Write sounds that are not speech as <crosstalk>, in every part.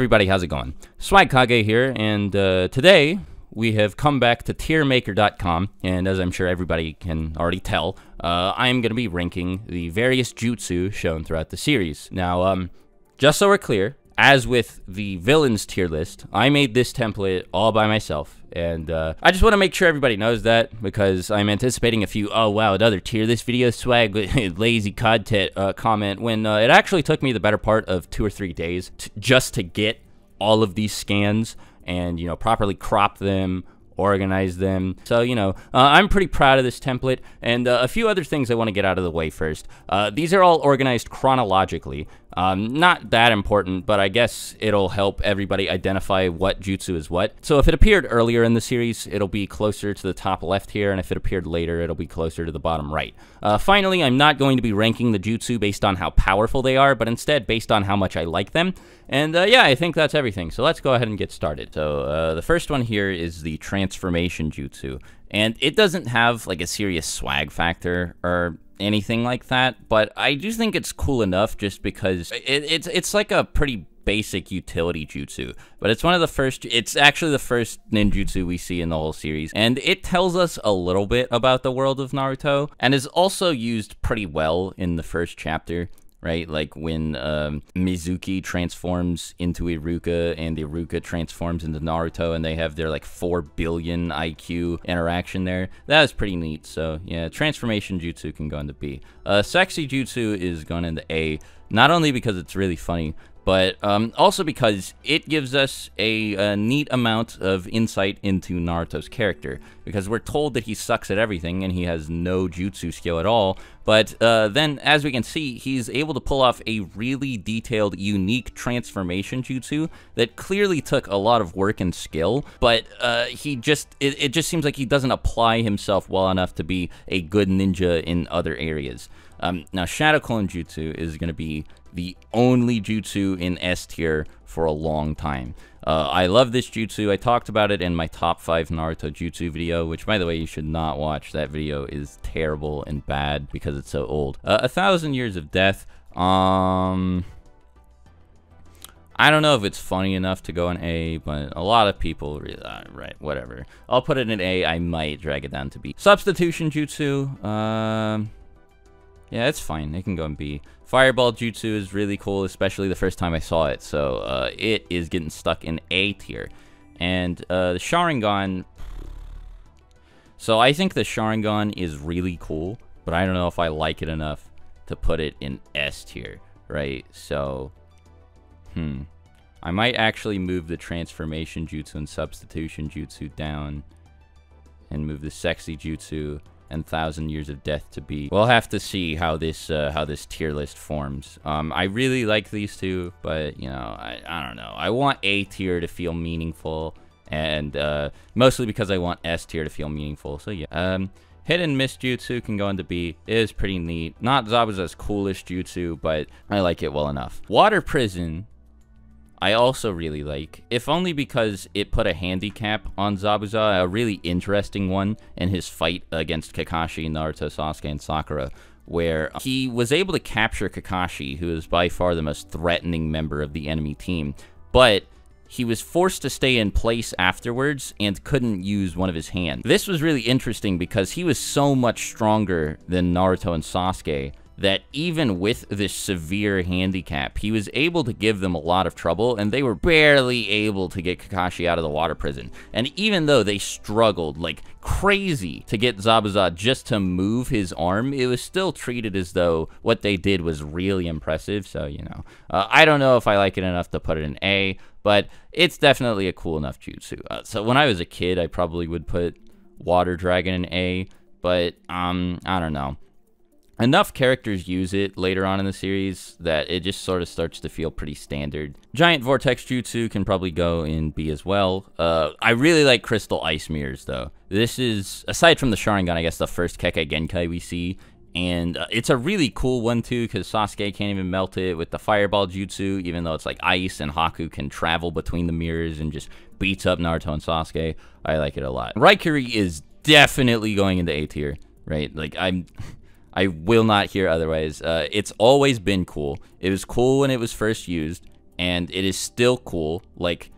Everybody, how's it going? Swagkage here, and uh, today we have come back to tiermaker.com, and as I'm sure everybody can already tell, uh, I'm going to be ranking the various jutsu shown throughout the series. Now, um, just so we're clear, as with the villains tier list, I made this template all by myself. And uh, I just want to make sure everybody knows that because I'm anticipating a few, oh wow, another tier list video swag, <laughs> lazy content uh, comment when uh, it actually took me the better part of two or three days just to get all of these scans and, you know, properly crop them, organize them. So, you know, uh, I'm pretty proud of this template. And uh, a few other things I want to get out of the way first. Uh, these are all organized chronologically. Um, not that important, but I guess it'll help everybody identify what jutsu is what. So if it appeared earlier in the series, it'll be closer to the top left here, and if it appeared later, it'll be closer to the bottom right. Uh, finally, I'm not going to be ranking the jutsu based on how powerful they are, but instead based on how much I like them. And uh, yeah, I think that's everything. So let's go ahead and get started. So uh, the first one here is the transformation jutsu. And it doesn't have like a serious swag factor or anything like that, but I do think it's cool enough just because it, it's it's like a pretty basic utility jutsu, but it's one of the first, it's actually the first ninjutsu we see in the whole series, and it tells us a little bit about the world of Naruto, and is also used pretty well in the first chapter right? Like when um, Mizuki transforms into Iruka and Iruka transforms into Naruto and they have their like 4 billion IQ interaction there. That is pretty neat. So yeah, transformation jutsu can go into B. Uh, sexy jutsu is going into A, not only because it's really funny, but um, also because it gives us a, a, neat amount of insight into Naruto's character. Because we're told that he sucks at everything and he has no jutsu skill at all. But uh, then, as we can see, he's able to pull off a really detailed, unique transformation jutsu that clearly took a lot of work and skill. But uh, he just, it, it just seems like he doesn't apply himself well enough to be a good ninja in other areas. Um, now, Shadow Clone Jutsu is going to be the only jutsu in S tier for a long time. Uh, I love this jutsu. I talked about it in my top 5 Naruto jutsu video, which, by the way, you should not watch. That video is terrible and bad because it's so old. Uh, a Thousand Years of Death. Um... I don't know if it's funny enough to go in A, but a lot of people, uh, right, whatever. I'll put it in A. I might drag it down to B. Substitution Jutsu. Um... Yeah, it's fine. It can go in B. Fireball Jutsu is really cool, especially the first time I saw it. So uh, it is getting stuck in A tier. And uh, the Sharingan... So I think the Sharingan is really cool, but I don't know if I like it enough to put it in S tier, right? So, hmm. I might actually move the Transformation Jutsu and Substitution Jutsu down and move the Sexy Jutsu and Thousand Years of Death to be. We'll have to see how this uh, how this tier list forms. Um, I really like these two, but you know, I, I don't know. I want A tier to feel meaningful, and uh, mostly because I want S tier to feel meaningful. So yeah. Um, Hidden Mist Jutsu can go into B. It is pretty neat. Not Zabuza's coolest jutsu, but I like it well enough. Water Prison I also really like, if only because it put a handicap on Zabuza, a really interesting one in his fight against Kakashi, Naruto, Sasuke, and Sakura, where he was able to capture Kakashi, who is by far the most threatening member of the enemy team, but he was forced to stay in place afterwards and couldn't use one of his hands. This was really interesting because he was so much stronger than Naruto and Sasuke that even with this severe handicap, he was able to give them a lot of trouble, and they were barely able to get Kakashi out of the water prison. And even though they struggled like crazy to get Zabuza just to move his arm, it was still treated as though what they did was really impressive. So, you know, uh, I don't know if I like it enough to put it in A, but it's definitely a cool enough jutsu. Uh, so when I was a kid, I probably would put Water Dragon in A, but um, I don't know enough characters use it later on in the series that it just sort of starts to feel pretty standard. Giant Vortex Jutsu can probably go in B as well. Uh, I really like Crystal Ice Mirrors, though. This is, aside from the Sharingan, I guess the first Kekkei Genkai we see. And uh, it's a really cool one, too, because Sasuke can't even melt it with the Fireball Jutsu, even though it's like ice and Haku can travel between the mirrors and just beats up Naruto and Sasuke. I like it a lot. Raikiri is definitely going into A tier, right? Like, I'm... I will not hear otherwise. Uh, it's always been cool. It was cool when it was first used, and it is still cool. Like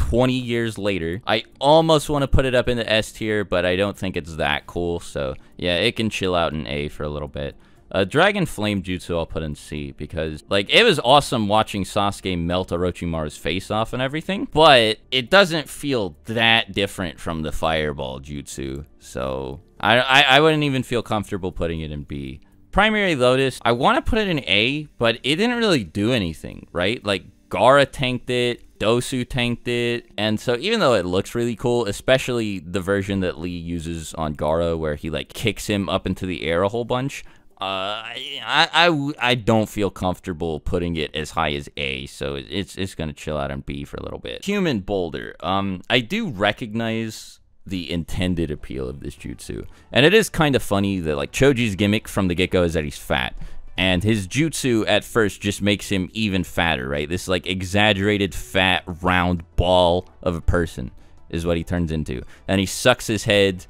20 years later. I almost want to put it up in the S tier, but I don't think it's that cool. So yeah, it can chill out in A for a little bit. Uh, Dragon Flame Jutsu I'll put in C because, like, it was awesome watching Sasuke melt Orochimaru's face off and everything, but it doesn't feel that different from the Fireball Jutsu, so I, I, wouldn't even feel comfortable putting it in B. Primary Lotus, I want to put it in A, but it didn't really do anything, right? Like, Gaara tanked it, Dosu tanked it, and so even though it looks really cool, especially the version that Lee uses on Gaara where he like kicks him up into the air a whole bunch, uh, I, I, I don't feel comfortable putting it as high as A, so it's it's gonna chill out on B for a little bit. Human Boulder. Um, I do recognize the intended appeal of this jutsu, and it is kind of funny that like Choji's gimmick from the get go is that he's fat, and his jutsu at first just makes him even fatter, right? This like exaggerated fat round ball of a person is what he turns into, and he sucks his head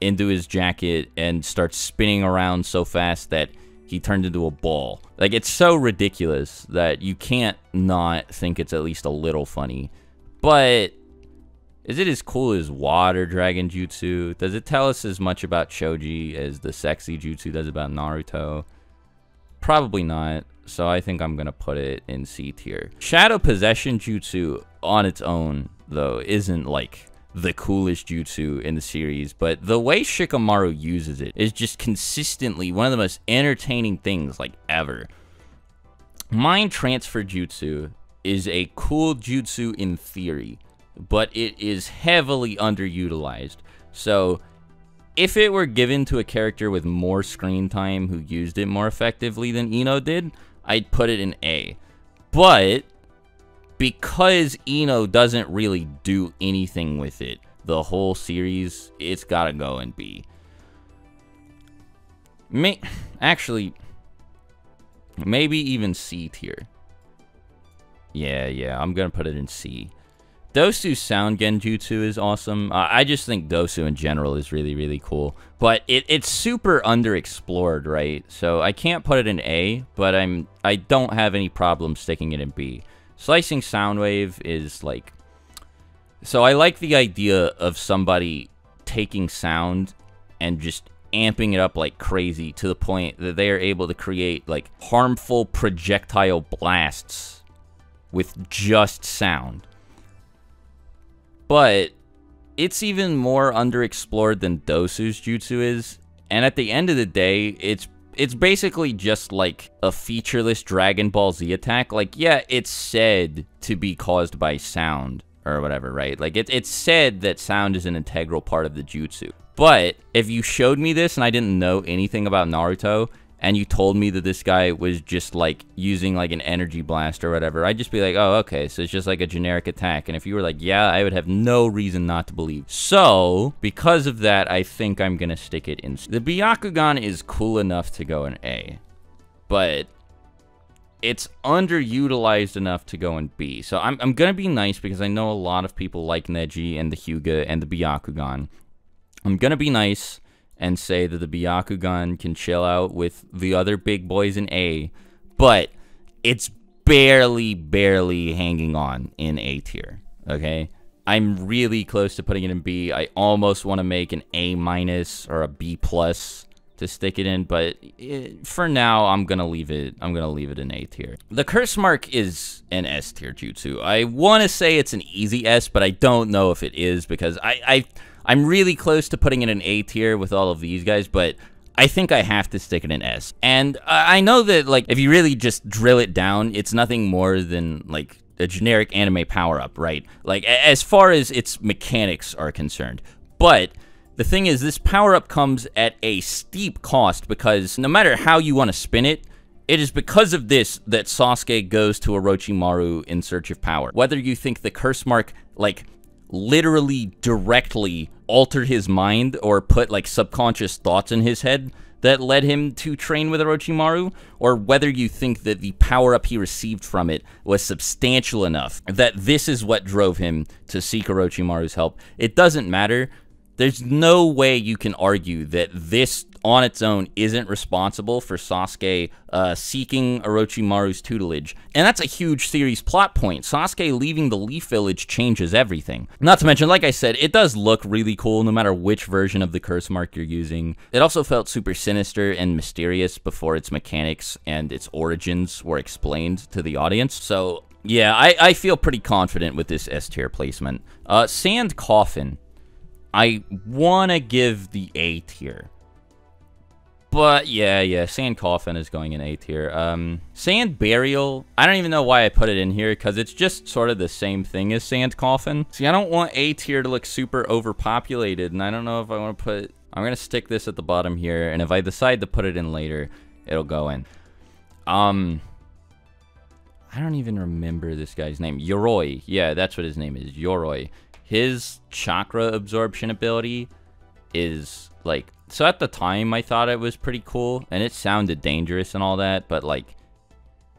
into his jacket and starts spinning around so fast that he turned into a ball. Like it's so ridiculous that you can't not think it's at least a little funny. But is it as cool as Water Dragon Jutsu? Does it tell us as much about Choji as the sexy Jutsu does about Naruto? Probably not. So I think I'm to put it in C tier. Shadow Possession Jutsu on its own, though, isn't like the coolest jutsu in the series, but the way Shikamaru uses it is just consistently one of the most entertaining things like ever. Mind Transfer Jutsu is a cool jutsu in theory, but it is heavily underutilized. So, if it were given to a character with more screen time who used it more effectively than Ino did, I'd put it in A. But because Ino doesn't really do anything with it the whole series, it's gotta go in B. May actually, maybe even C tier. Yeah, yeah, I'm gonna put it in C. Dosu's sound genjutsu is awesome. Uh, I just think Dosu in general is really, really cool. But it, it's super underexplored, right? So I can't put it in A, but I'm I don't have any problem sticking it in B. Slicing sound wave is like... So I like the idea of somebody taking sound and just amping it up like crazy to the point that they are able to create like harmful projectile blasts with just sound. But it's even more underexplored than Dosu's jutsu is, and at the end of the day, it's it's basically just like a featureless Dragon Ball Z attack. Like, yeah, it's said to be caused by sound or whatever, right? Like, it, it's said that sound is an integral part of the jutsu. But if you showed me this and I didn't know anything about Naruto, and you told me that this guy was just like using like an energy blast or whatever, I'd just be like, oh, okay, so it's just like a generic attack. And if you were like, yeah, I would have no reason not to believe. So, because of that, I think I'm gonna stick it in. The Byakugan is cool enough to go in A, but it's underutilized enough to go in B. So I'm, I'm gonna be nice because I know a lot of people like Neji and the Hyuga and the Byakugan. I'm gonna be nice and say that the Byakugan can chill out with the other big boys in A, but it's barely, barely hanging on in A tier. Okay? I'm really close to putting it in B. I almost want to make an A minus or a B plus to stick it in, but it, for now, I'm gonna leave it. I'm gonna leave it in A tier. The curse mark is an S tier jutsu. I want to say it's an easy S, but I don't know if it is because I I I'm really close to putting it in A tier with all of these guys, but I think I have to stick it in S. And I know that, like, if you really just drill it down, it's nothing more than, like, a generic anime power up, right? Like, as far as its mechanics are concerned. But the thing is, this power up comes at a steep cost because no matter how you want to spin it, it is because of this that Sasuke goes to Orochimaru in search of power. Whether you think the curse mark, like, literally directly altered his mind or put like subconscious thoughts in his head that led him to train with Orochimaru, or whether you think that the power up he received from it was substantial enough that this is what drove him to seek Orochimaru's help. It doesn't matter. There's no way you can argue that this on its own isn't responsible for Sasuke uh, seeking Orochimaru's tutelage. And that's a huge series plot point. Sasuke leaving the Leaf Village changes everything. Not to mention, like I said, it does look really cool no matter which version of the curse mark you're using. It also felt super sinister and mysterious before its mechanics and its origins were explained to the audience. So yeah, I, I feel pretty confident with this S tier placement. Uh, Sand Coffin. I want to give the A tier. But yeah, yeah, Sand Coffin is going in A tier. Um, Sand Burial, I don't even know why I put it in here because it's just sort of the same thing as Sand Coffin. See, I don't want A tier to look super overpopulated, and I don't know if I want to put... I'm going to stick this at the bottom here, and if I decide to put it in later, it'll go in. Um, I don't even remember this guy's name. Yoroi. Yeah, that's what his name is. Yoroi his chakra absorption ability is like so at the time I thought it was pretty cool and it sounded dangerous and all that, but like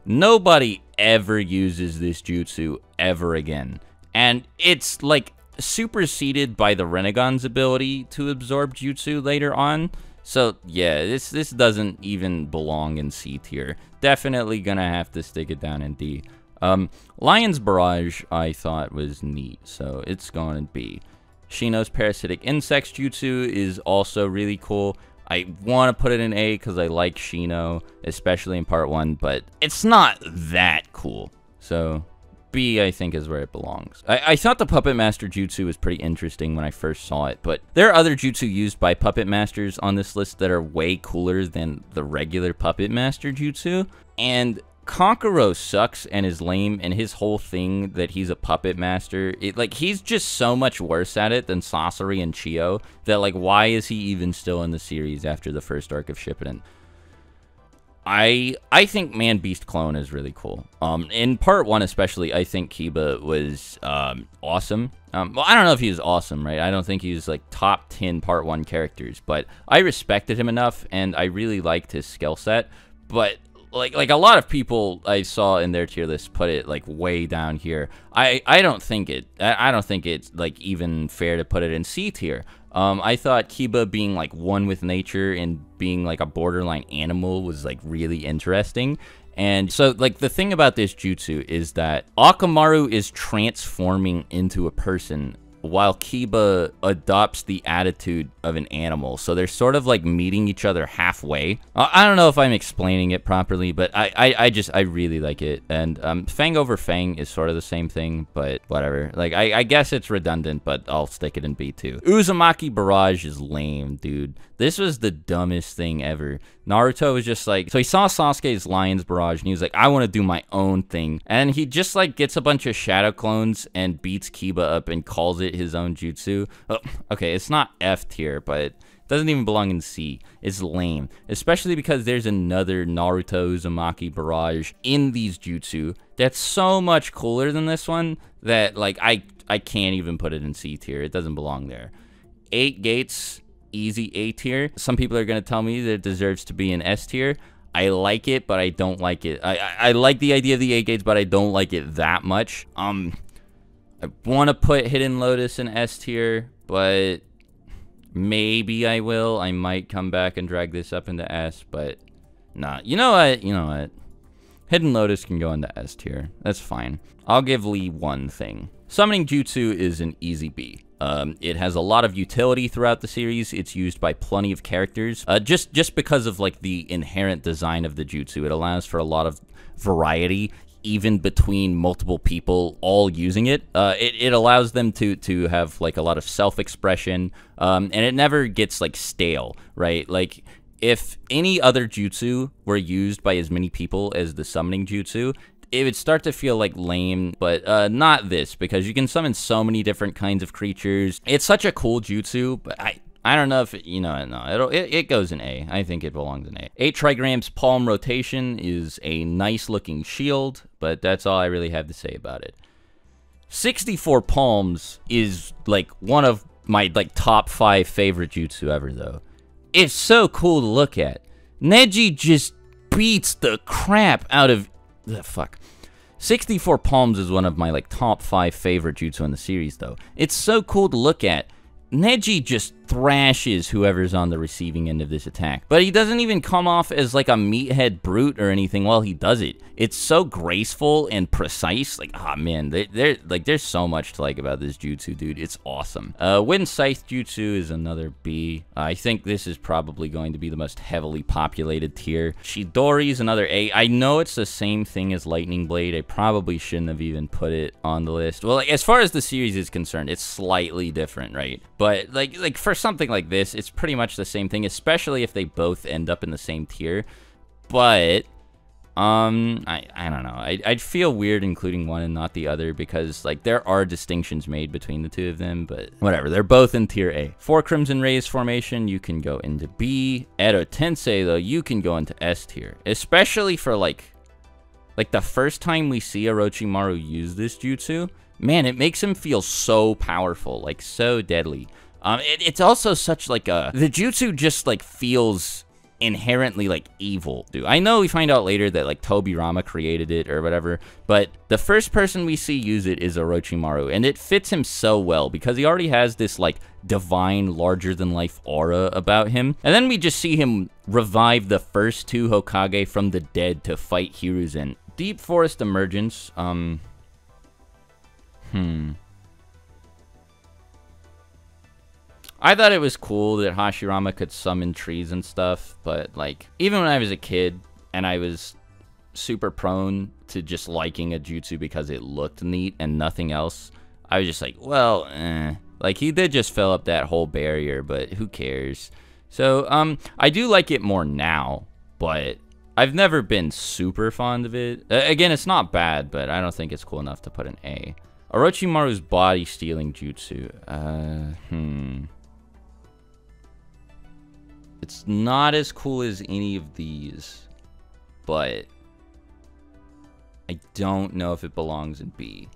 nobody ever uses this jutsu ever again. And it's like superseded by the Rinnegan's ability to absorb jutsu later on. So yeah, this this doesn't even belong in C tier. Definitely gonna have to stick it down in D. Um, Lion's Barrage, I thought was neat, so it's to be. Shino's Parasitic Insects Jutsu is also really cool. I want to put it in A because I like Shino, especially in part 1, but it's not that cool. So B, I think, is where it belongs. I, I, thought the Puppet Master Jutsu was pretty interesting when I first saw it, but there are other Jutsu used by Puppet Masters on this list that are way cooler than the regular Puppet Master Jutsu, and Kankuro sucks and is lame, and his whole thing that he's a puppet master, it, like, he's just so much worse at it than Sasori and Chiyo that, like, why is he even still in the series after the first arc of Shippuden? I I think Man Beast Clone is really cool. Um, in part one especially, I think Kiba was um, awesome. Um, well, I don't know if he was awesome, right? I don't think he was like top ten part one characters, but I respected him enough, and I really liked his skill set. But like like a lot of people I saw in their tier list put it like way down here. I I don't think it I don't think it's like even fair to put it in C tier. Um, I thought Kiba being like one with nature and being like a borderline animal was like really interesting. And so, like, the thing about this jutsu is that Akamaru is transforming into a person while Kiba adopts the attitude of an animal. So they're sort of like meeting each other halfway. I don't know if I'm explaining it properly, but I, I, I just, I really like it. And um, Fang over Fang is sort of the same thing, but whatever. Like, I, I guess it's redundant, but I'll stick it in B2. Uzumaki Barrage is lame, dude. This was the dumbest thing ever. Naruto was just like, so he saw Sasuke's Lion's Barrage, and he was like, I want to do my own thing. And he just like gets a bunch of shadow clones and beats Kiba up and calls it his own jutsu. Oh, okay, it's not F tier, but it doesn't even belong in C. It's lame, especially because there's another Naruto Uzumaki Barrage in these jutsu that's so much cooler than this one that like I I can't even put it in C tier. It doesn't belong there. Eight Gates, easy A tier. Some people are gonna tell me that it deserves to be an S tier. I like it, but I don't like it. I, I, I like the idea of the eight gates, but I don't like it that much. Um, I want to put Hidden Lotus in S tier, but maybe I will. I might come back and drag this up into S, but nah. You know what? You know what? Hidden Lotus can go into S tier. That's fine. I'll give Lee one thing. Summoning Jutsu is an easy B. Um, it has a lot of utility throughout the series. It's used by plenty of characters. Uh, just just because of like the inherent design of the jutsu, it allows for a lot of variety even between multiple people all using it. Uh, it, it allows them to to have like a lot of self-expression, um, and it never gets like stale, right? Like if any other jutsu were used by as many people as the summoning jutsu, it would start to feel like lame, but uh, not this because you can summon so many different kinds of creatures. It's such a cool jutsu, but I I don't know if it, you know. No, it'll, it it goes in A. I think it belongs in A. Eight trigrams palm rotation is a nice looking shield, but that's all I really have to say about it. 64 palms is like one of my like top five favorite jutsu ever though. It's so cool to look at. Neji just beats the crap out of the fuck. 64 palms is one of my like top five favorite jutsu in the series though. It's so cool to look at Neji just thrashes whoever's on the receiving end of this attack. But he doesn't even come off as like a meathead brute or anything while he does it. It's so graceful and precise. Like, ah, oh, man, there, like there's so much to like about this jutsu, dude. It's awesome. Uh, Wind Scythe Jutsu is another B. Uh, I think this is probably going to be the most heavily populated tier. Chidori is another A. I know it's the same thing as Lightning Blade. I probably shouldn't have even put it on the list. Well, like, as far as the series is concerned, it's slightly different, right? But like, like for something like this, it's pretty much the same thing, especially if they both end up in the same tier. But um, I, I don't know. I, I'd feel weird including one and not the other because, like, there are distinctions made between the two of them, but whatever. They're both in tier A. Four Crimson Rays formation, you can go into B. Edo Tensei, though, you can go into S tier. Especially for, like, like the first time we see Orochimaru use this jutsu, man, it makes him feel so powerful, like, so deadly. Um, it, it's also such, like, a... The jutsu just, like, feels inherently like evil dude. I know we find out later that like tobirama created it or whatever but the first person we see use it is orochimaru and it fits him so well because he already has this like divine larger than life aura about him. And then we just see him revive the first two hokage from the dead to fight hiruzen. Deep forest emergence um hmm I thought it was cool that Hashirama could summon trees and stuff, but like even when I was a kid and I was super prone to just liking a jutsu because it looked neat and nothing else, I was just like, well, eh. Like he did just fill up that whole barrier, but who cares? So um, I do like it more now, but I've never been super fond of it. Uh, again, it's not bad, but I don't think it's cool enough to put an A. Orochimaru's body stealing jutsu. Uh, hmm. It's not as cool as any of these, but I don't know if it belongs in B.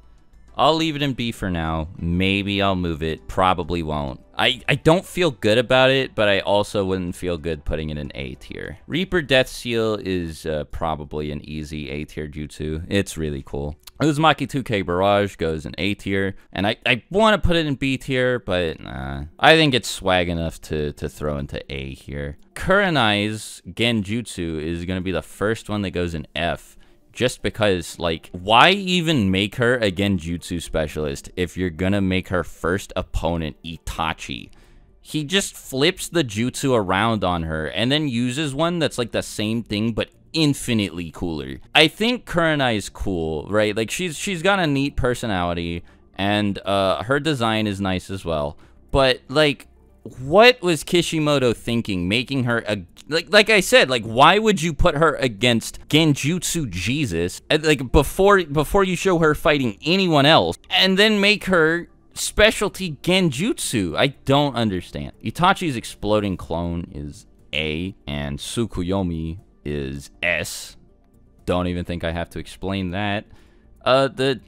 I'll leave it in B for now. Maybe I'll move it. Probably won't. I, I don't feel good about it, but I also wouldn't feel good putting it in A tier. Reaper Death Seal is uh, probably an easy A tier jutsu. It's really cool. Uzumaki 2K Barrage goes in A tier, and I, I want to put it in B tier, but nah. I think it's swag enough to, to throw into A here. Kurenai's Genjutsu is going to be the first one that goes in F, just because, like, why even make her a Genjutsu specialist if you're to make her first opponent Itachi? He just flips the jutsu around on her and then uses one that's like the same thing but infinitely cooler. I think Kurenai is cool, right? Like she's she's got a neat personality and uh her design is nice as well. But like what was Kishimoto thinking making her a like like I said, like why would you put her against Genjutsu Jesus like before before you show her fighting anyone else and then make her specialty Genjutsu? I don't understand. Itachi's exploding clone is A and Tsukuyomi is S. Don't even think I have to explain that. Uh, the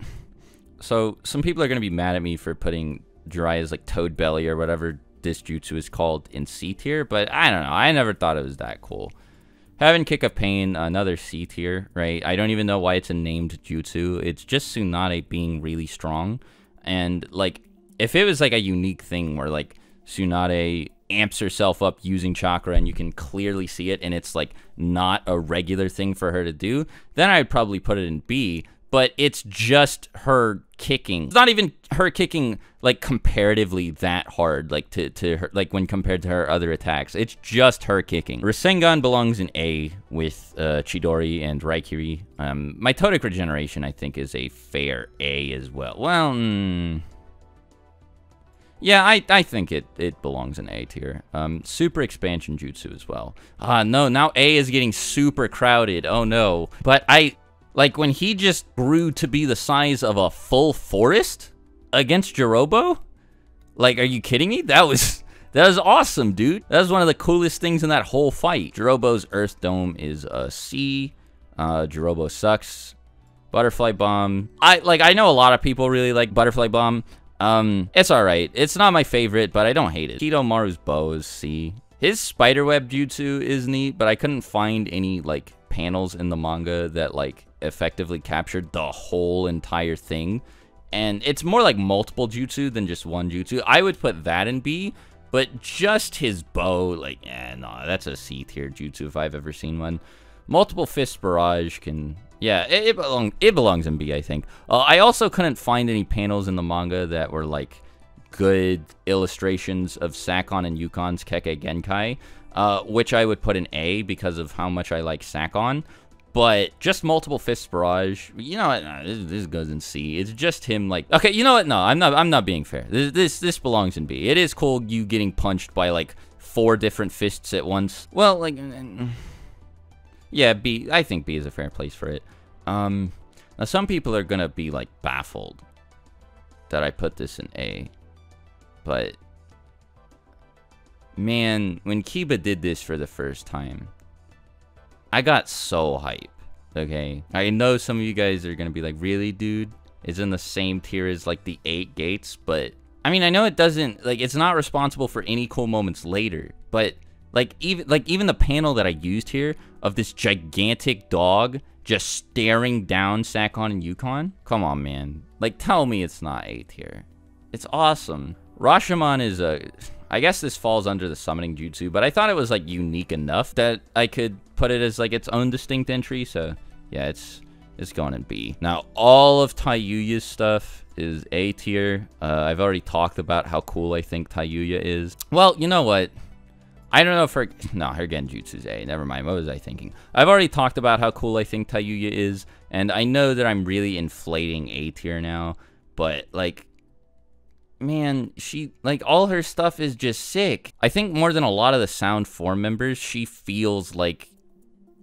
so some people are gonna be mad at me for putting Jiraiya's like Toad Belly or whatever this jutsu is called in C tier, but I don't know. I never thought it was that cool. Heavenly Kick of Pain, another C tier, right? I don't even know why it's a named jutsu. It's just Tsunade being really strong. And, like, if it was, like, a unique thing where, like, Tsunade amps herself up using chakra and you can clearly see it and it's like not a regular thing for her to do, then I'd probably put it in B. But it's just her kicking. It's not even her kicking like comparatively that hard, like to, to her like when compared to her other attacks. It's just her kicking. Rasengan belongs in A with uh, Chidori and Raikiri. Um, mitotic regeneration, I think, is a fair A as well. Well, mm, yeah, I, I think it, it belongs in A tier. Um, super expansion jutsu as well. Ah, uh, no, now A is getting super crowded. Oh no. But I, like when he just grew to be the size of a full forest against Jirobo? Like, are you kidding me? That was, <laughs> that was awesome, dude. That was one of the coolest things in that whole fight. Jirobo's Earth Dome is a C. Uh, Jirobo sucks. Butterfly Bomb. I, like, I know a lot of people really like Butterfly Bomb. Um, it's alright. It's not my favorite, but I don't hate it. Kidomaru's bow is C. His spiderweb jutsu is neat, but I couldn't find any, like, panels in the manga that, like, effectively captured the whole entire thing. and it's more like multiple jutsu than just one jutsu. I would put that in B, but just his bow, like, yeah, no, that's a C tier jutsu if I've ever seen one. Multiple fist barrage can, yeah, it, it, belong, it belongs in B, I think. Uh, I also couldn't find any panels in the manga that were like good illustrations of Sakon and Ukon's Kekkei Genkai, uh, which I would put in A because of how much I like Sakon. But just multiple fist barrage, you know what? No, this, this, goes in C. It's just him like okay, you know what? No, I'm not. I'm not being fair. This, this this belongs in B. It is cool you getting punched by like four different fists at once. Well, like yeah, B. I think B is a fair place for it. Um, now some people are gonna be like baffled that I put this in A, but man, when Kiba did this for the first time I got so hype. Okay. I know some of you guys are gonna be like, really, dude? It's in the same tier as like the eight gates, but I mean I know it doesn't like it's not responsible for any cool moments later, but like even like even the panel that I used here of this gigantic dog just staring down Sakon and Ukon. Come on, man. Like tell me it's not A tier. It's awesome. Rashomon is a I guess this falls under the summoning jutsu, but I thought it was like unique enough that I could put it as like its own distinct entry. So yeah, it's it's going in B. Now all of Tayuya's stuff is A tier. Uh, I've already talked about how cool I think Tayuya is. Well, you know what? I don't know if her no her Genjutsu's A. Never mind. What was I thinking? I've already talked about how cool I think Tayuya is, and I know that I'm really inflating A tier now. But like man, she like all her stuff is just sick. I think more than a lot of the Sound 4 members, she feels like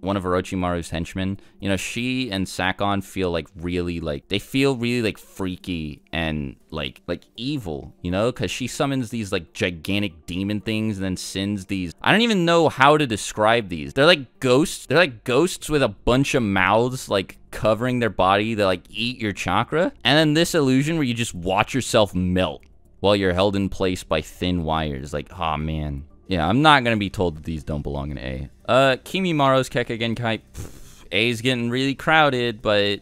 one of Orochimaru's henchmen. You know, she and Sakon feel like really like they feel really like freaky and like like evil, you know, cuz she summons these like gigantic demon things and then sends these I don't even know how to describe these. They're like ghosts. They're like ghosts with a bunch of mouths like covering their body that like eat your chakra. And then this illusion where you just watch yourself melt while you're held in place by thin wires. Like, oh man. Yeah, I'm not gonna be told that these don't belong in A. Uh, Kimimaro's Kekkei Genkai. Pff, A's getting really crowded, but...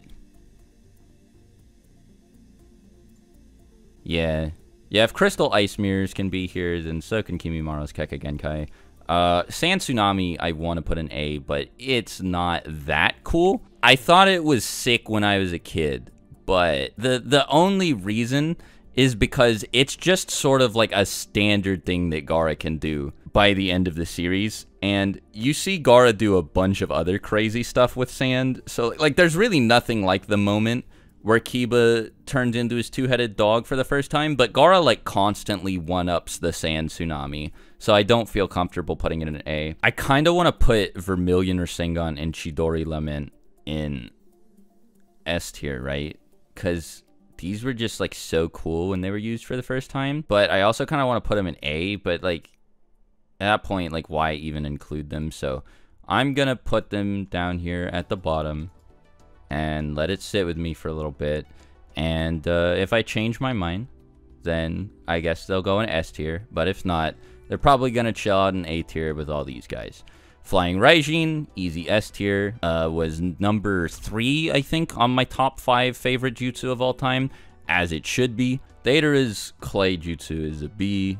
Yeah. Yeah, if Crystal Ice Mirrors can be here, then so can Kimimaro's Kekkei Genkai. Uh, Sand Tsunami, I want to put an A, but it's not that cool. I thought it was sick when I was a kid, but the the only reason is because it's just sort of like a standard thing that Gaara can do by the end of the series. And you see Gaara do a bunch of other crazy stuff with sand. So, like, there's really nothing like the moment where Kiba turns into his two-headed dog for the first time, but Gaara, like, constantly one-ups the sand tsunami. So I don't feel comfortable putting it in an A. I kind of want to put Vermilion Rasengan and Chidori Lament in S tier, right? Because these were just like so cool when they were used for the first time. But I also kind of want to put them in A, but like at that point, like why even include them? So I'm gonna put them down here at the bottom and let it sit with me for a little bit. And uh, if I change my mind, then I guess they'll go in S tier. But if not, they're probably gonna chill out in A tier with all these guys. Flying Raijin, easy S tier, uh, was number three, I think, on my top five favorite jutsu of all time, as it should be. Deidara's clay jutsu is a B.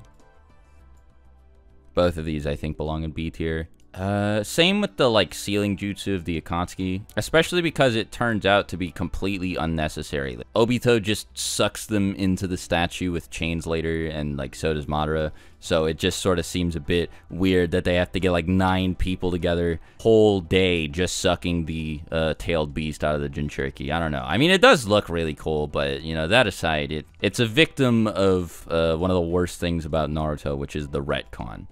Both of these, I think, belong in B tier. Uh, same with the, like, sealing jutsu of the Akatsuki, especially because it turns out to be completely unnecessary. Like, Obito just sucks them into the statue with chains later, and, like, so does Madara, so it just sort of seems a bit weird that they have to get, like, nine people together whole day just sucking the, uh, tailed beast out of the Jinchuriki. I don't know. I mean, it does look really cool, but, you know, that aside, it it's a victim of, uh, one of the worst things about Naruto, which is the retcon.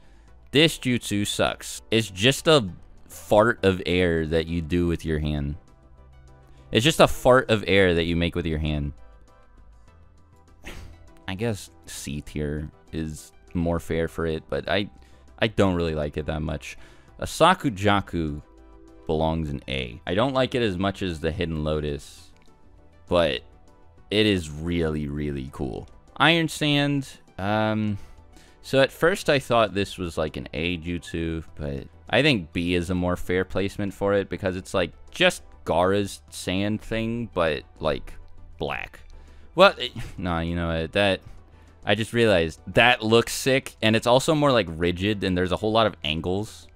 This jutsu sucks. It's just a fart of air that you do with your hand. It's just a fart of air that you make with your hand. I guess C tier is more fair for it, but I I don't really like it that much. Asakujaku belongs in A. I don't like it as much as the Hidden Lotus, but it is really, really cool. Iron Sand, um, so at first I thought this was like an A jutsu, but I think B is a more fair placement for it because it's like just Gaara's sand thing, but like black. Well, it, <laughs> no, you know what, that... I just realized that looks sick, and it's also more like rigid, and there's a whole lot of angles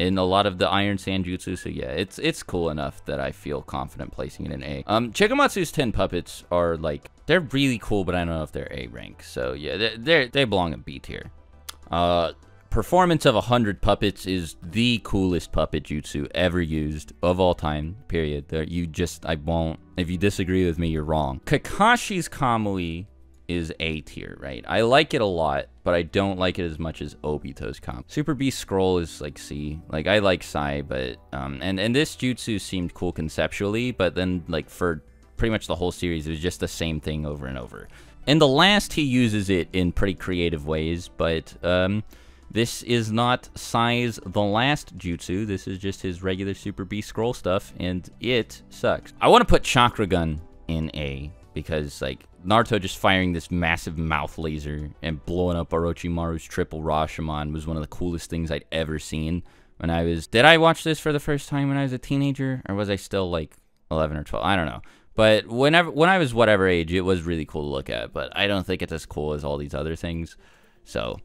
in a lot of the Iron Sand Jutsu. So yeah, it's it's cool enough that I feel confident placing it in A. Um, Chikamatsu's 10 puppets are like, they're really cool, but I don't know if they're A rank. So yeah, they they belong in B tier. Uh, performance of 100 puppets is the coolest puppet jutsu ever used of all time, period. There, you just, I won't, if you disagree with me, you're wrong. Kakashi's Kamui is A tier, right? I like it a lot, but I don't like it as much as Obito's comp. Super Beast Scroll is like C. Like I like Sai, but um and and this jutsu seemed cool conceptually, but then like for pretty much the whole series it was just the same thing over and over. In the last he uses it in pretty creative ways, but um this is not Sai's the last jutsu. This is just his regular Super Beast Scroll stuff, and it sucks. I want to put Chakra Gun in A because like Naruto just firing this massive mouth laser and blowing up Orochimaru's triple Rashomon was one of the coolest things I'd ever seen when I was did I watch this for the first time when I was a teenager? Or was I still like 11 or 12 I don't know. But whenever when I was whatever age it was really cool to look at but I don't think it's as cool as all these other things. So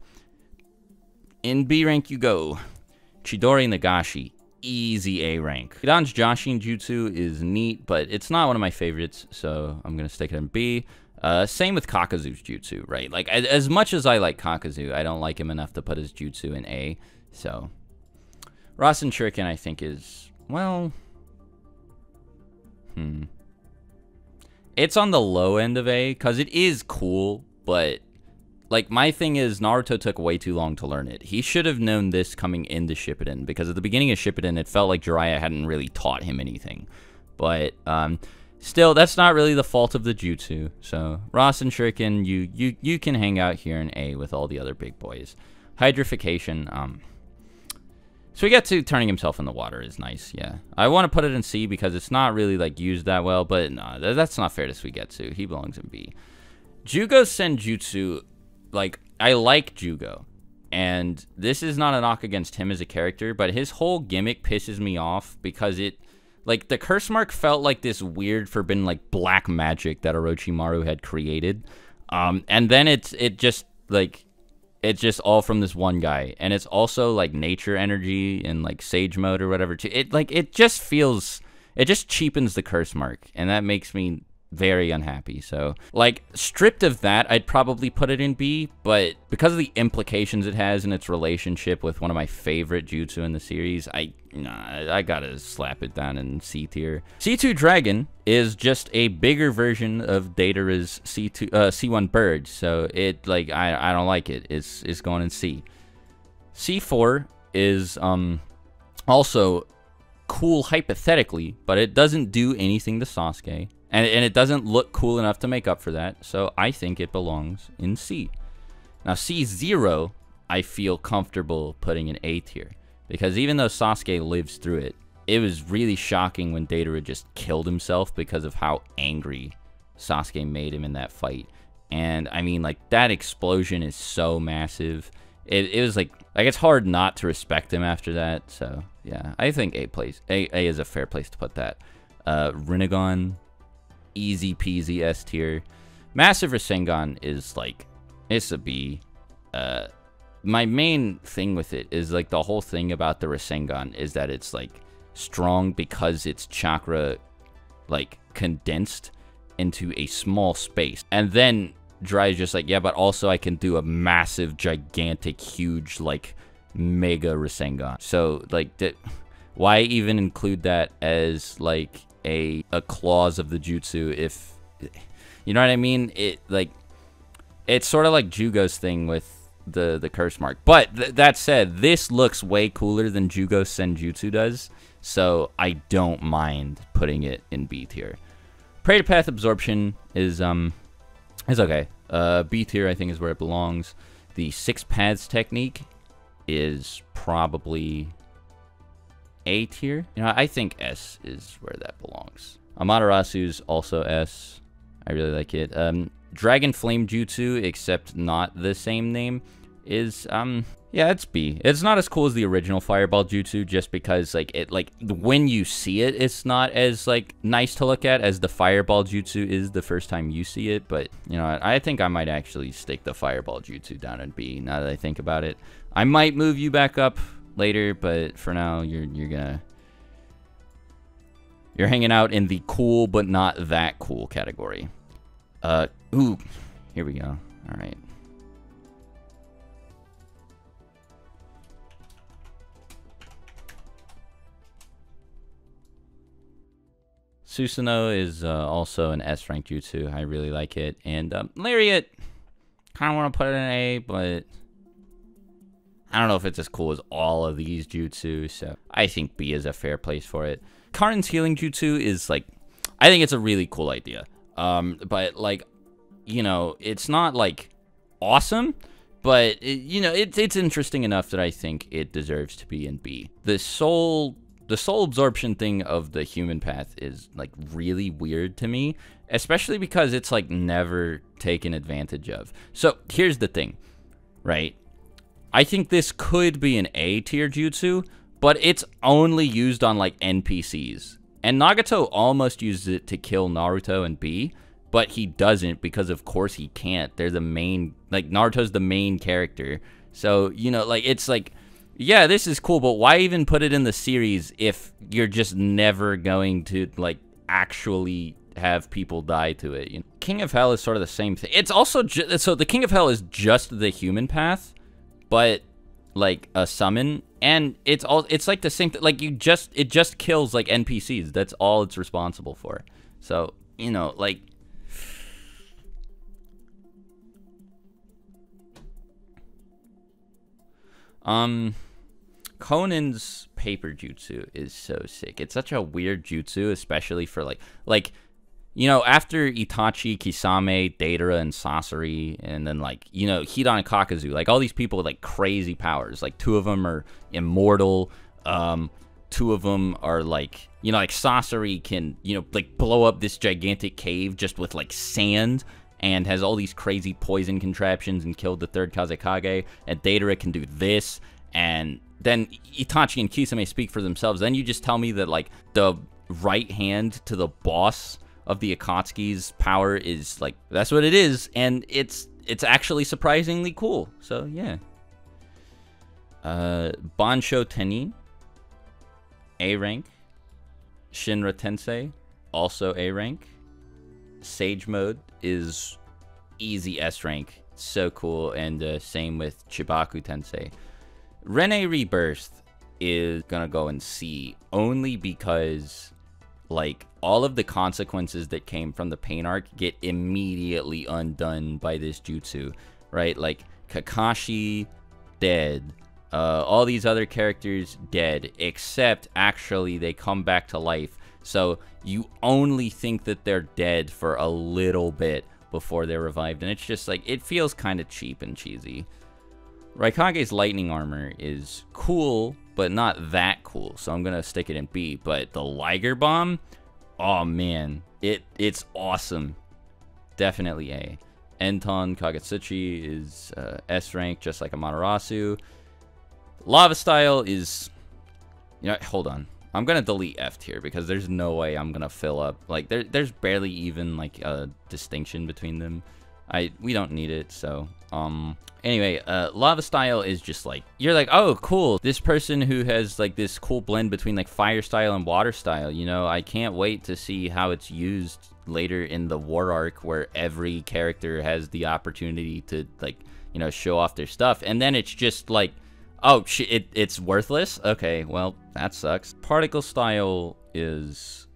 in B rank you go Chidori Nagashi easy A rank. Hidan's Jashin Jutsu is neat, but it's not one of my favorites, so I'm going to stick it in B. Uh, same with Kakuzu's Jutsu, right? Like, as, as, much as I like Kakazu, I don't like him enough to put his Jutsu in A, so... Rasen Shuriken, I think, is, well... Hmm. It's on the low end of A, because it is cool, but like my thing is Naruto took way too long to learn it. He should have known this coming into Shippuden because at the beginning of Shippuden it felt like Jiraiya hadn't really taught him anything. But um, still, that's not really the fault of the jutsu. So Rasen Shuriken, you you you can hang out here in A with all the other big boys. Hydrification, um. Suigetsu turning himself in the water is nice, yeah. I want to put it in C because it's not really like used that well, but no, that's not fair to Suigetsu. He belongs in B. Jugo Senjutsu like I like Jugo. And this is not a knock against him as a character, but his whole gimmick pisses me off because it like the curse mark felt like this weird forbidden like black magic that Orochimaru had created. Um and then it's it just like it's just all from this one guy and it's also like nature energy and like sage mode or whatever too. It like it just feels it just cheapens the curse mark and that makes me very unhappy. So, like, stripped of that, I'd probably put it in B, but because of the implications it has in its relationship with one of my favorite jutsu in the series, I nah, I gotta slap it down in C tier. C2 Dragon is just a bigger version of Deidara's C2 uh, C1 Bird, so it like I I don't like it. It's it's going in C. C4 is um also cool hypothetically, but it doesn't do anything to Sasuke. And, and it doesn't look cool enough to make up for that, so I think it belongs in C. Now, C0, I feel comfortable putting an A tier. Because even though Sasuke lives through it, it was really shocking when Deidara just killed himself because of how angry Sasuke made him in that fight. And I mean, like, that explosion is so massive. It, it was like, like, it's hard not to respect him after that. So, yeah, I think A place, A, A is a fair place to put that. Uh, Rinnegan, easy peasy S tier. Massive Rasengan is like, it's a B. Uh, my main thing with it is like the whole thing about the Rasengan is that it's like strong because it's chakra like condensed into a small space. And then Dry is just like, yeah, but also I can do a massive, gigantic, huge, like mega Rasengan. So like, why even include that as like a a clause of the jutsu if you know what I mean? It like it's sort of like Jugo's thing with the the curse mark. But th that said, this looks way cooler than Jugo Senjutsu does, so I don't mind putting it in B tier. Preta Path Absorption is um is okay. Uh, B tier I think is where it belongs. The six paths technique is probably a tier. You know, I think S is where that belongs. Amaterasu's also S. I really like it. Um, Dragon Flame Jutsu, except not the same name, is um yeah, it's B. It's not as cool as the original Fireball Jutsu just because like it like when you see it, it's not as like nice to look at as the Fireball Jutsu is the first time you see it, but you know, I think I might actually stick the Fireball Jutsu down in B now that I think about it. I might move you back up later, but for now you're you're gonna you're hanging out in the cool but not that cool category. Uh ooh, here we go. All right. Susanoo is uh, also an S rank jutsu. I really like it. And um, Lariat, kind of want to put it in A, but I don't know if it's as cool as all of these jutsu. So I think B is a fair place for it. Karin's healing jutsu is like, I think it's a really cool idea. Um, but like, you know, it's not like awesome, but it, you know, it's it's interesting enough that I think it deserves to be in B. The soul the soul absorption thing of the human path is like really weird to me, especially because it's like never taken advantage of. So here's the thing, right? I think this could be an A tier jutsu, but it's only used on like NPCs. And Nagato almost uses it to kill Naruto and B, but he doesn't because of course he can't. They're the main like Naruto's the main character. So, you know, like it's like yeah, this is cool, but why even put it in the series if you're just never going to like actually have people die to it? You know? King of Hell is sort of the same thing. It's also so the King of Hell is just the human path, but like a summon, and it's all it's like the same. Th like you just it just kills like NPCs. That's all it's responsible for. So you know, like Um, Konan's paper jutsu is so sick. It's such a weird jutsu, especially for like like you know, after Itachi, Kisame, Deidara, and Sasori, and then like, you know, Hidan and Kakuzu, like all these people with like crazy powers. Like two of them are immortal. Um, two of them are like, you know, like Sasori can, you know, like blow up this gigantic cave just with like sand and has all these crazy poison contraptions and killed the third Kazekage. And Deidara can do this and then Itachi and Kisame speak for themselves. Then you just tell me that like the right hand to the boss of the Akatsuki's power is like that's what it is, and it's it's actually surprisingly cool. So yeah. Uh, Bansho Ten'in, A rank. Shinra Tensei, also A rank. Sage mode is easy S rank, so cool, and uh, same with Chibaku Tensei. Rinne Rebirth is gonna go and see only because like all of the consequences that came from the pain arc get immediately undone by this jutsu, right? Like Kakashi dead, uh, all these other characters dead, except actually they come back to life. So you only think that they're dead for a little bit before they're revived, and it's just like it feels kind of cheap and cheesy. Raikage's lightning armor is cool, but not that cool, so I'm gonna stick it in B. But the Liger Bomb, oh man, it it's awesome. Definitely A. Enton Kagutsuchi is uh, S rank, just like a Amaterasu. Lava Style is, you know, hold on. I'm gonna delete F tier because there's no way I'm gonna fill up. Like there, there's barely even like a distinction between them. I we don't need it, so um anyway, uh lava style is just like you're like, "Oh, cool. This person who has like this cool blend between like fire style and water style, you know, I can't wait to see how it's used later in the war arc where every character has the opportunity to like, you know, show off their stuff." And then it's just like, "Oh, it, it's worthless." Okay, well, that sucks. Particle style is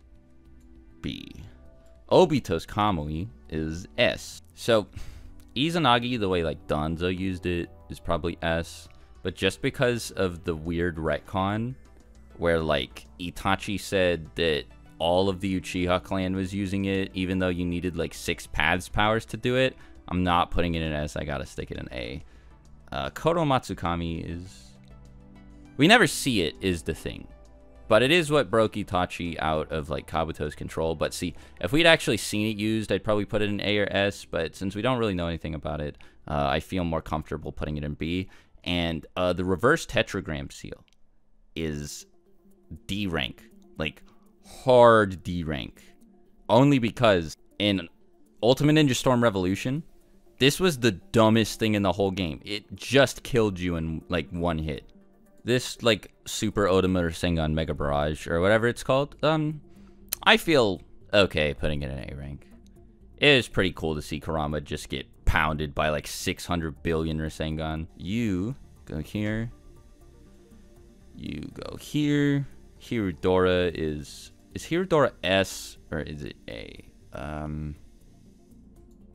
B. Obito's Kamui is S. So, Izanagi, the way like Danzo used it, is probably S. But just because of the weird retcon, where like Itachi said that all of the Uchiha clan was using it, even though you needed like six paths powers to do it, I'm not putting it in S. I gotta stick it in A. Uh, Kotoamatsukami is. We never see it, is the thing. But it is what broke Itachi out of like Kabuto's control. But see, if we'd actually seen it used, I'd probably put it in A or S. But since we don't really know anything about it, uh, I feel more comfortable putting it in B. And uh, the reverse tetragram seal is D rank, like hard D rank, only because in Ultimate Ninja Storm Revolution, this was the dumbest thing in the whole game. It just killed you in like one hit. This like Super Odama Rasengan Mega Barrage or whatever it's called. Um, I feel okay putting it in A rank. It is pretty cool to see Kurama just get pounded by like 600 billion Rasengan. You go here. You go here. Hirudora is is Hirudora S or is it A? Um,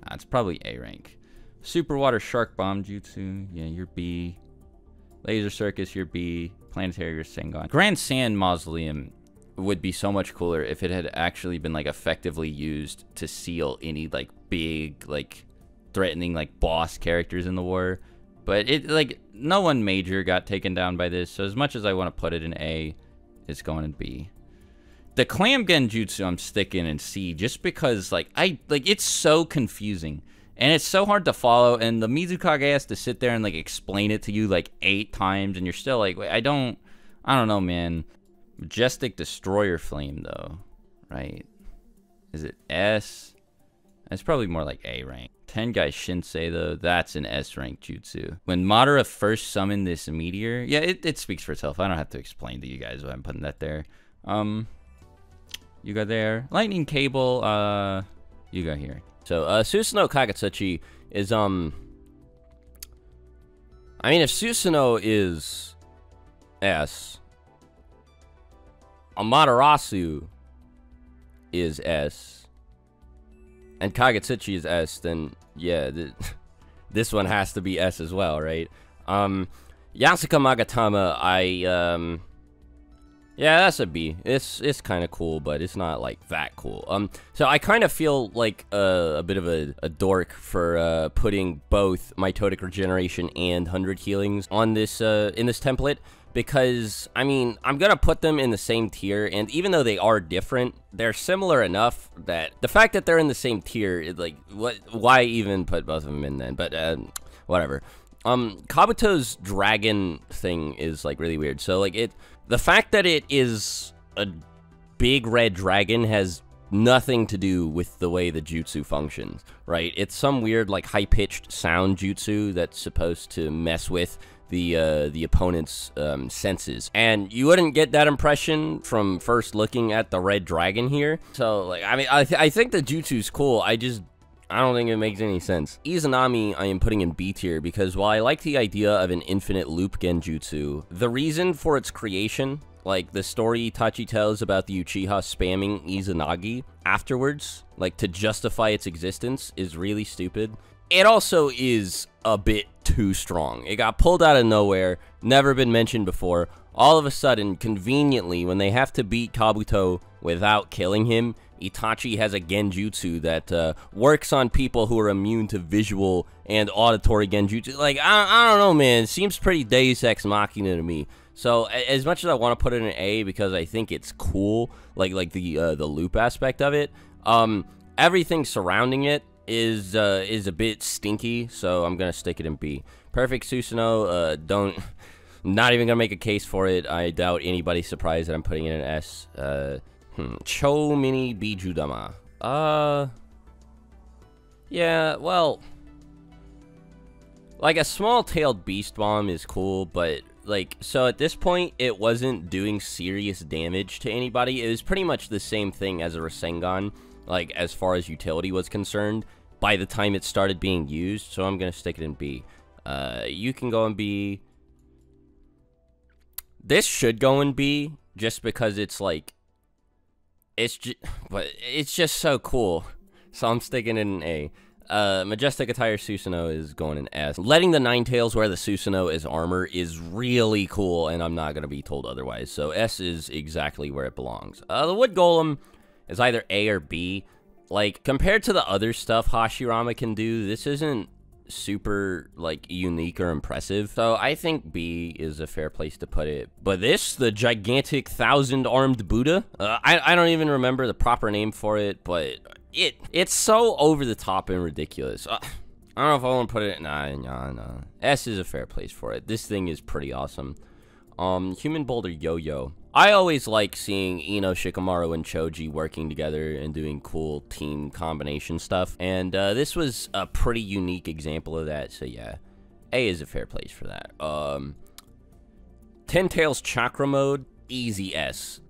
that's probably A rank. Super Water Shark Bomb Jutsu. Yeah, you're B. Laser Circus, you're B. Planetary, your Rasengan. Grand Sand Mausoleum would be so much cooler if it had actually been like effectively used to seal any like big like threatening like boss characters in the war. But it like no one major got taken down by this. So as much as I want to put it in A, it's going in B. The clam genjutsu I'm sticking in C just because like I like it's so confusing and it's so hard to follow and the Mizukage has to sit there and like explain it to you like eight times and you're still like I don't I don't know man. Majestic Destroyer Flame though, right? Is it S? It's probably more like A rank. Tengai Shinsei though, that's an S rank jutsu. When Madara first summoned this meteor, yeah, it, it speaks for itself. I don't have to explain to you guys why I'm putting that there. Um, you got there. Lightning cable, uh, you got here. So, uh, Susanoo Kagutsuchi is, um, I mean, if Susanoo is S, Amaterasu is S, and Kagutsuchi is S, then yeah, th <laughs> this one has to be S as well, right? Um, Yasaka Magatama, I, um, yeah, that's a B. It's it's kind of cool, but it's not like that cool. Um, so I kind of feel like a, a bit of a, a dork for uh, putting both mitotic regeneration and hundred healings on this uh, in this template because I mean I'm gonna put them in the same tier, and even though they are different, they're similar enough that the fact that they're in the same tier, is like what? Why even put both of them in then? But uh, whatever. Um, Kabuto's dragon thing is like really weird. So like it the fact that it is a big red dragon has nothing to do with the way the jutsu functions, right? It's some weird, like, high-pitched sound jutsu that's supposed to mess with the uh, the opponent's um, senses, and you wouldn't get that impression from first looking at the red dragon here. So, like, I mean, I, th I think the jutsu's cool. I just I don't think it makes any sense. Izanami I am putting in B tier because while I like the idea of an infinite loop genjutsu, the reason for its creation, like the story Itachi tells about the Uchiha spamming Izanagi afterwards, like to justify its existence, is really stupid. It also is a bit too strong. It got pulled out of nowhere, never been mentioned before. All of a sudden, conveniently, when they have to beat Kabuto without killing him, Itachi has a genjutsu that uh, works on people who are immune to visual and auditory genjutsu. Like, I, I don't know, man. It seems pretty Deus Ex Machina to me. So, as much as I want to put it in A because I think it's cool, like like the uh, the loop aspect of it, um, everything surrounding it is uh, is a bit stinky. So I'm gonna stick it in B. Perfect Susanoo. Uh, don't. <laughs> Not even gonna make a case for it. I doubt anybody's surprised that I'm putting in S. Hmm. Cho Mini Bijudama. Uh. Yeah, well. Like, a small-tailed beast bomb is cool, but, like, so at this point, it wasn't doing serious damage to anybody. It was pretty much the same thing as a Rasengan, like, as far as utility was concerned, by the time it started being used, so I'm gonna stick it in B. Uh, you can go in B. This should go in B, just because it's, like, it's just, <sighs> but it's just so cool. So I'm sticking in A. Uh, Majestic Attire Susanoo is going in S. Letting the Nine Tails wear the Susanoo as armor is really cool, and I'm not going to be told otherwise. So S is exactly where it belongs. Uh, the Wood Golem is either A or B. Like, compared to the other stuff Hashirama can do, this isn't super like unique or impressive. So I think B is a fair place to put it. But this, the gigantic thousand armed Buddha, uh, I I don't even remember the proper name for it, but it it's so over the top and ridiculous. Uh, I don't know if I want to put it. Nah, nah, nah. S is a fair place for it. This thing is pretty awesome. Um, Human Boulder Yo-Yo. I always like seeing Ino Shikamaru and Choji working together and doing cool team combination stuff. And uh, this was a pretty unique example of that. So yeah, A is a fair place for that. Um, Ten Tails Chakra Mode, easy S.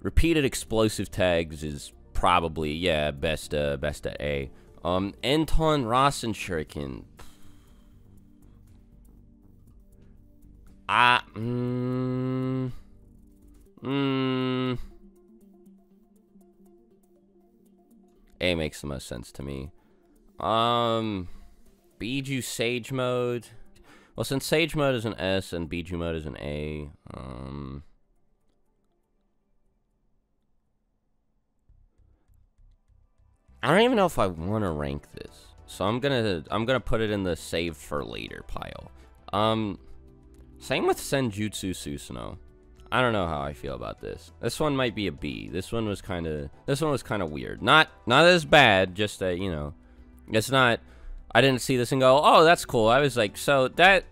Repeated explosive tags is probably yeah best uh, best at A. Um, Enton Rasen Shuriken, I mm, mm, A makes the most sense to me. Um, Biju Sage mode. Well, since Sage mode is an S and Biju mode is an A, um. I don't even know if I want to rank this. So I'm gonna I'm gonna put it in the save for later pile. Um same with Senjutsu Susanoo. I don't know how I feel about this. This one might be a B. This one was kind of this one was kind of weird. Not not as bad, just that, you know, it's not I didn't see this and go, "Oh, that's cool." I was like, "So that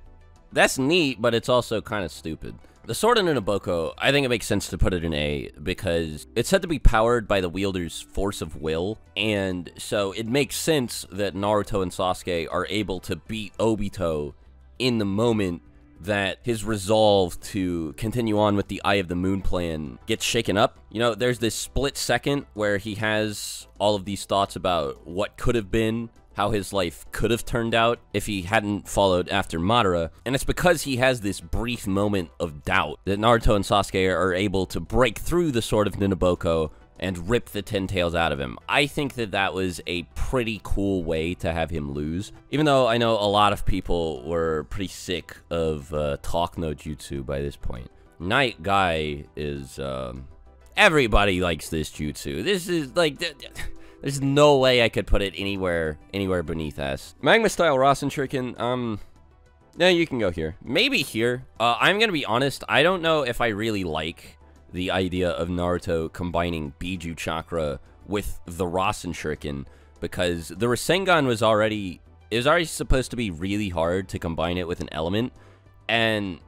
that's neat, but it's also kind of stupid." The sword in Nunoboko, I think it makes sense to put it in A because it's said to be powered by the wielder's force of will, and so it makes sense that Naruto and Sasuke are able to beat Obito in the moment that his resolve to continue on with the Eye of the Moon plan gets shaken up. You know, there's this split second where he has all of these thoughts about what could have been, how his life could have turned out if he hadn't followed after Madara. And it's because he has this brief moment of doubt that Naruto and Sasuke are able to break through the Sword of Nunoboko and rip the Ten Tails out of him. I think that that was a pretty cool way to have him lose. Even though I know a lot of people were pretty sick of uh, Talk No Jutsu by this point. Night Guy is... Um, everybody likes this jutsu. This is like... <laughs> There's no way I could put it anywhere anywhere beneath S. Magma style Rasen Shuriken, um... Yeah, you can go here. Maybe here. Uh, I'm gonna be honest, I don't know if I really like the idea of Naruto combining Biju Chakra with the Rasen Shuriken because the Rasengan was already it was already supposed to be really hard to combine it with an element. And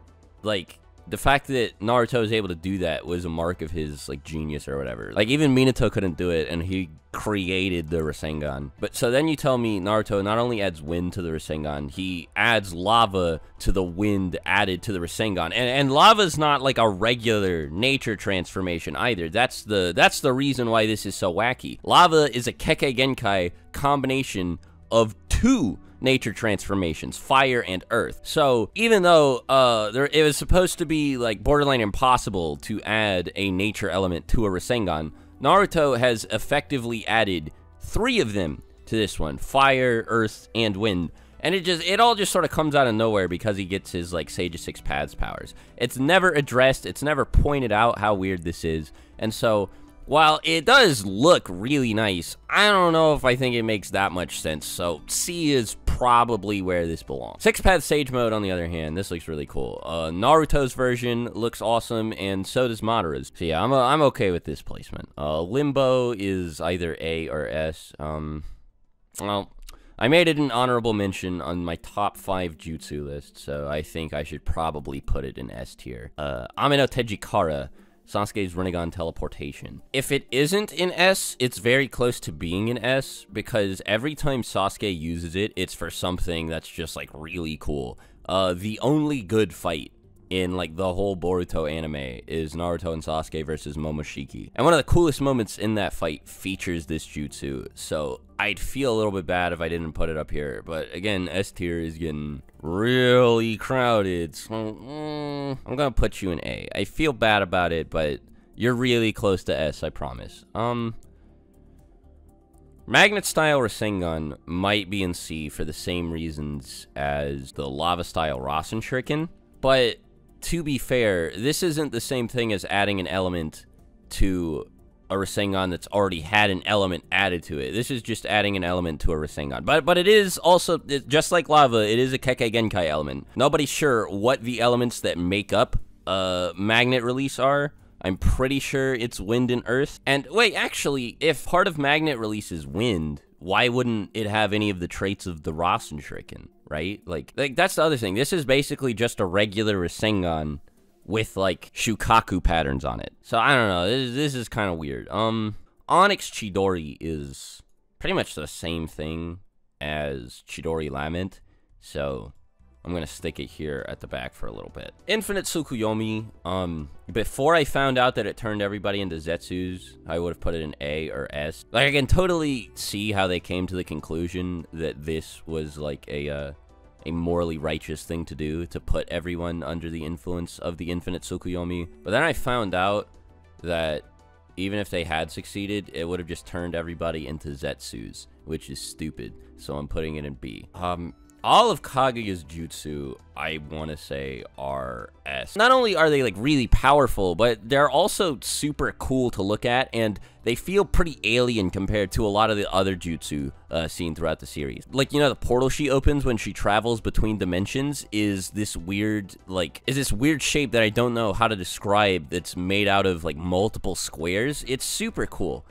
like the fact that Naruto was able to do that was a mark of his like genius or whatever. Like even Minato couldn't do it, and he created the Rasengan. But so then you tell me Naruto not only adds wind to the Rasengan, he adds lava to the wind added to the Rasengan, and and lava's not like a regular nature transformation either. That's the that's the reason why this is so wacky. Lava is a Kekkei Genkai combination of two nature transformations, fire and earth. So even though uh, there, it was supposed to be like borderline impossible to add a nature element to a Rasengan, Naruto has effectively added three of them to this one: fire, earth, and wind. And it just, it all just sort of comes out of nowhere because he gets his, like, Sage of Six Paths powers. It's never addressed, it's never pointed out how weird this is. And so, while it does look really nice, I don't know if I think it makes that much sense, so C is probably where this belongs. Six Path Sage Mode, on the other hand, this looks really cool. Uh, Naruto's version looks awesome, and so does Madara's. So yeah, I'm, uh, I'm okay with this placement. Uh, Limbo is either A or S. Um, well, I made it an honorable mention on my top five jutsu list, so I think I should probably put it in S tier. Uh, Ameno Tejikara Sasuke's Rinnegan teleportation. If it isn't in S, it's very close to being in S because every time Sasuke uses it, it's for something that's just like really cool. Uh, the only good fight in like the whole Boruto anime is Naruto and Sasuke versus Momoshiki. And one of the coolest moments in that fight features this jutsu. So I'd feel a little bit bad if I didn't put it up here. But again, S tier is getting really crowded. So mm, I'm gonna put you in A. I feel bad about it, but you're really close to S, I promise. Um Magnet style Rasengan might be in C for the same reasons as the lava style Rasen Shuriken, but to be fair, this isn't the same thing as adding an element to a Rasengan that's already had an element added to it. This is just adding an element to a Rasengan. But but it is also just like lava. It is a Kekkei Genkai element. Nobody's sure what the elements that make up a magnet release are. I'm pretty sure it's wind and earth. And wait, actually, if part of magnet release is wind, why wouldn't it have any of the traits of the Rasenshuriken, right? Like, like that's the other thing. This is basically just a regular Rasengan with like Shukaku patterns on it. So I don't know. This, this is kind of weird. Um, Onyx Chidori is pretty much the same thing as Chidori Lament. So I'm gonna stick it here at the back for a little bit. Infinite Tsukuyomi. Um, before I found out that it turned everybody into Zetsus, I would have put it in A or S. Like I can totally see how they came to the conclusion that this was like a uh, a morally righteous thing to do to put everyone under the influence of the Infinite Tsukuyomi. But then I found out that even if they had succeeded, it would have just turned everybody into Zetsus, which is stupid. So I'm putting it in B. Um, all of Kaguya's jutsu, I want to say, are S. Not only are they like really powerful, but they're also super cool to look at, and they feel pretty alien compared to a lot of the other jutsu uh, seen throughout the series. Like you know, the portal she opens when she travels between dimensions is this weird, like, is this weird shape that I don't know how to describe. That's made out of like multiple squares. It's super cool.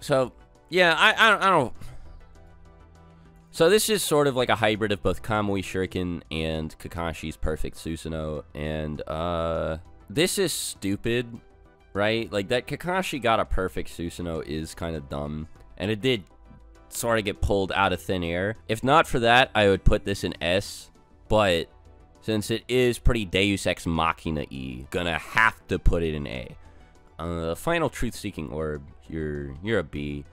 So yeah, I, I, I don't... So this is sort of like a hybrid of both Kamui Shuriken and Kakashi's Perfect Susanoo, and, uh... This is stupid, right? Like, that Kakashi got a Perfect Susanoo is kind of dumb, and it did sort of get pulled out of thin air. If not for that, I would put this in S, but since it is pretty Deus Ex Machina-y, gonna have to put it in A. Uh, final Truth-Seeking Orb, you're, you're a B.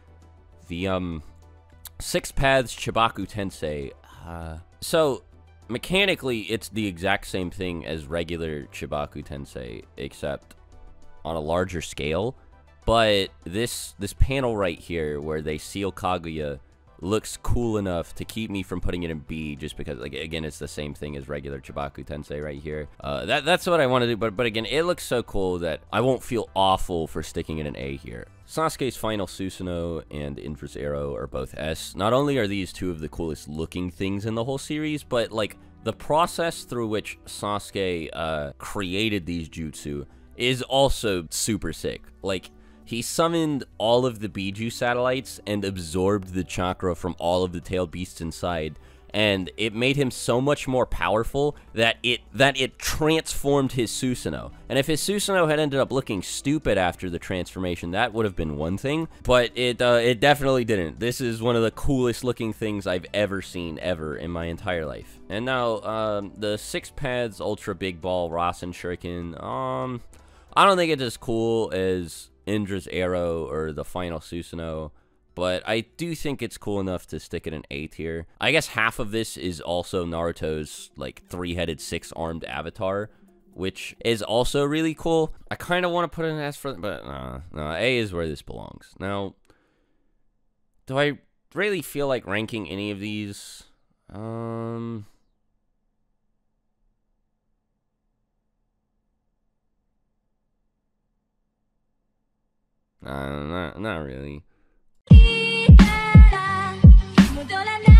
The um, Six Paths Chibaku Tensei. Uh, so mechanically, it's the exact same thing as regular Chibaku Tensei, except on a larger scale. But this this panel right here, where they seal Kaguya, looks cool enough to keep me from putting it in B just because like again it's the same thing as regular Chibaku Tensei right here. Uh, that that's what I want to do but but again it looks so cool that I won't feel awful for sticking it in A here. Sasuke's final Susanoo and Indra's Arrow are both S. Not only are these two of the coolest looking things in the whole series, but like the process through which Sasuke uh, created these jutsu is also super sick. Like he summoned all of the Biju satellites and absorbed the chakra from all of the tailed beasts inside, and it made him so much more powerful that it that it transformed his Susanoo. And if his Susanoo had ended up looking stupid after the transformation, that would have been one thing. But it uh, it definitely didn't. This is one of the coolest looking things I've ever seen ever in my entire life. And now um, the six paths ultra big ball Rasenshuriken. Um, I don't think it's as cool as Indra's Arrow or the final Susanoo, but I do think it's cool enough to stick it in A tier. I guess half of this is also Naruto's like three-headed, six-armed avatar, which is also really cool. I kind of want to put an S for, but uh, no, A is where this belongs. Now, do I really feel like ranking any of these? Um, Uh, not, not really don't I know?